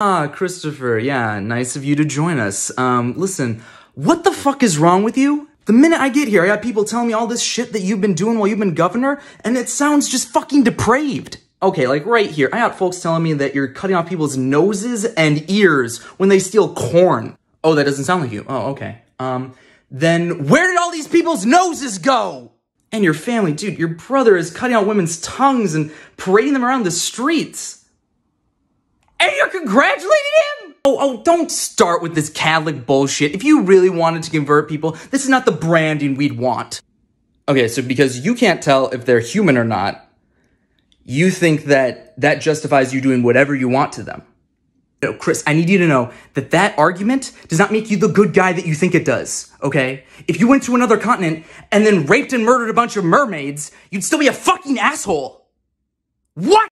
Ah, Christopher, yeah, nice of you to join us. Um, listen, what the fuck is wrong with you? The minute I get here, I got people telling me all this shit that you've been doing while you've been governor, and it sounds just fucking depraved. Okay, like right here, I got folks telling me that you're cutting off people's noses and ears when they steal corn. Oh, that doesn't sound like you. Oh, okay. Um, then where did all these people's noses go? And your family, dude, your brother is cutting out women's tongues and parading them around the streets. And you're congratulating him? Oh, oh, don't start with this Catholic bullshit. If you really wanted to convert people, this is not the branding we'd want. Okay, so because you can't tell if they're human or not, you think that that justifies you doing whatever you want to them. No, Chris, I need you to know that that argument does not make you the good guy that you think it does, okay? If you went to another continent and then raped and murdered a bunch of mermaids, you'd still be a fucking asshole. What?